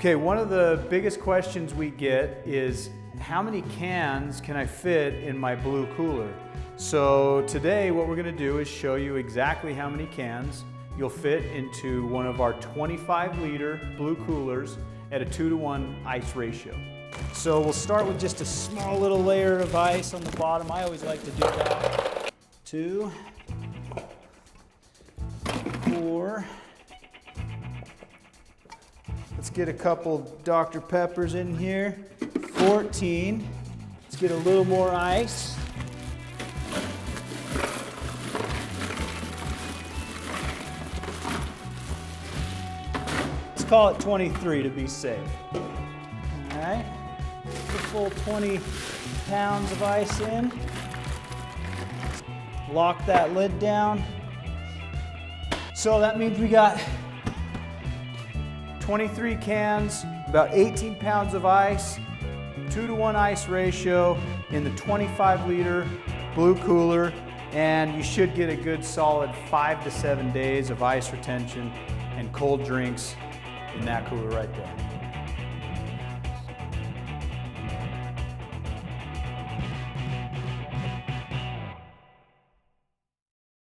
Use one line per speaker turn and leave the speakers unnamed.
Okay, one of the biggest questions we get is how many cans can I fit in my blue cooler? So today what we're gonna do is show you exactly how many cans you'll fit into one of our 25 liter blue coolers at a two to one ice ratio.
So we'll start with just a small little layer of ice on the bottom. I always like to do that. Two, four. Let's get a couple Dr. Peppers in here. 14. Let's get a little more ice. Let's call it 23 to be safe. All right. A full 20 pounds of ice in. Lock that lid down. So that means we got 23 cans, about 18 pounds of ice, two to one ice ratio in the 25 liter blue cooler, and you should get a good solid five to seven days of ice retention and cold drinks in that cooler right there.